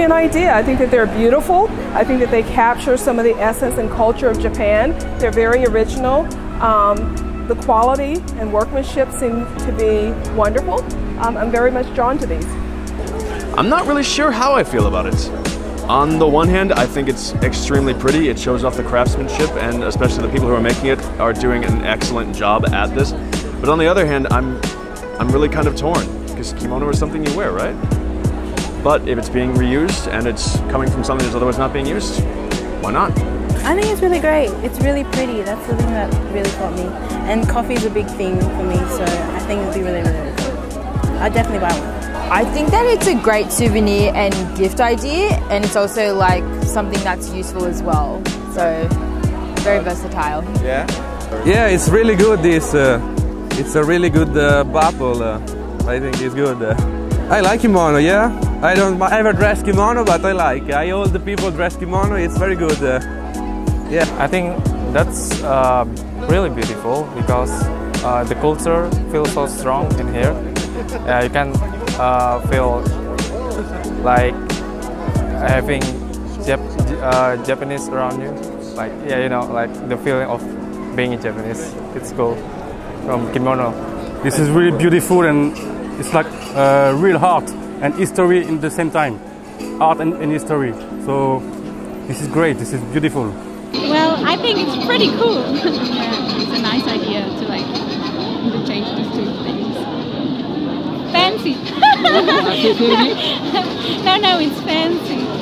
brilliant idea. I think that they're beautiful. I think that they capture some of the essence and culture of Japan. They're very original. Um, the quality and workmanship seem to be wonderful. Um, I'm very much drawn to these. I'm not really sure how I feel about it. On the one hand, I think it's extremely pretty. It shows off the craftsmanship, and especially the people who are making it are doing an excellent job at this. But on the other hand, I'm I'm really kind of torn because kimono is something you wear, right? But if it's being reused and it's coming from something that's otherwise not being used, why not? I think it's really great. It's really pretty. That's the thing that really caught me. And coffee is a big thing for me, so I think it'll be really, really, really cool. I'd definitely buy one. I think that it's a great souvenir and gift idea, and it's also like something that's useful as well. So, very versatile. Yeah? Yeah, it's really good. This, uh, it's a really good uh, bubble. Uh, I think it's good. Uh. I like kimono. Yeah, I don't ever dress kimono, but I like. I all the people dress kimono. It's very good. Uh. yeah, I think that's uh, really beautiful because the culture feels so strong in here. you can uh, feel like having Jap uh, Japanese around you. Like, yeah, you know, like the feeling of being in Japanese. It's cool from kimono. This is really beautiful and it's like uh, real art and history in the same time. Art and, and history. So this is great. This is beautiful. Well, I think it's pretty cool. yeah, it's a nice idea to like interchange these two things. Fancy. no, no, it's fancy.